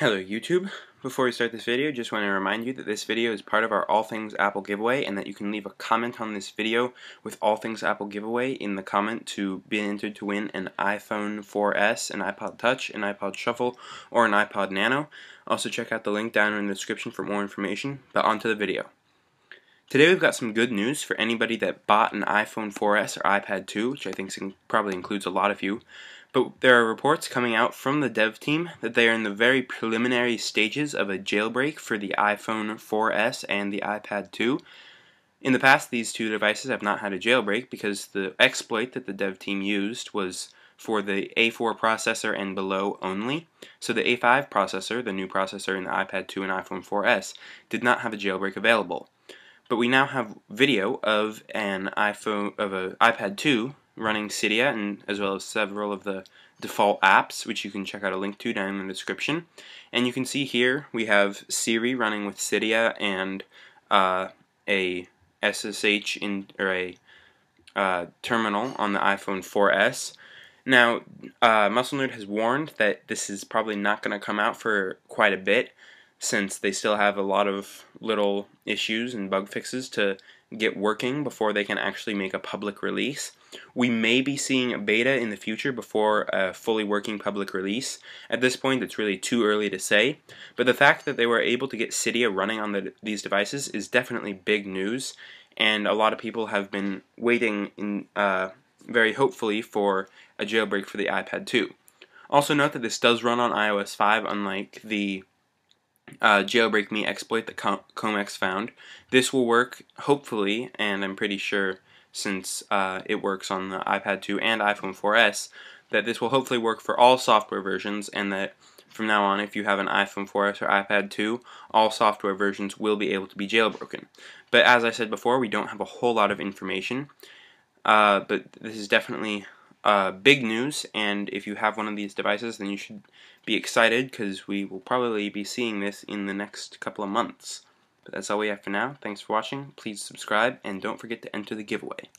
Hello YouTube. Before we start this video, just want to remind you that this video is part of our All Things Apple giveaway and that you can leave a comment on this video with All Things Apple giveaway in the comment to be entered to win an iPhone 4S, an iPod Touch, an iPod Shuffle, or an iPod Nano. Also check out the link down in the description for more information, but on to the video. Today we've got some good news for anybody that bought an iPhone 4S or iPad 2, which I think probably includes a lot of you. But there are reports coming out from the dev team that they are in the very preliminary stages of a jailbreak for the iPhone 4S and the iPad 2. In the past, these two devices have not had a jailbreak because the exploit that the dev team used was for the A4 processor and below only. So the A5 processor, the new processor in the iPad 2 and iPhone 4S, did not have a jailbreak available. But we now have video of an iPhone of an iPad 2 running Cydia and as well as several of the default apps which you can check out a link to down in the description. And you can see here we have Siri running with Cydia and uh, a SSH in or a uh, terminal on the iPhone 4S. Now, uh, MuscleNerd has warned that this is probably not going to come out for quite a bit, since they still have a lot of little issues and bug fixes to get working before they can actually make a public release. We may be seeing a beta in the future before a fully working public release. At this point, it's really too early to say, but the fact that they were able to get Cydia running on the, these devices is definitely big news, and a lot of people have been waiting in, uh, very hopefully for a jailbreak for the iPad 2. Also note that this does run on iOS 5, unlike the uh, jailbreak me exploit that Com Comex found. This will work, hopefully, and I'm pretty sure since uh, it works on the iPad 2 and iPhone 4S, that this will hopefully work for all software versions and that from now on, if you have an iPhone 4S or iPad 2, all software versions will be able to be jailbroken. But as I said before, we don't have a whole lot of information. Uh, but this is definitely uh, big news, and if you have one of these devices, then you should be excited because we will probably be seeing this in the next couple of months. But that's all we have for now. Thanks for watching. Please subscribe, and don't forget to enter the giveaway.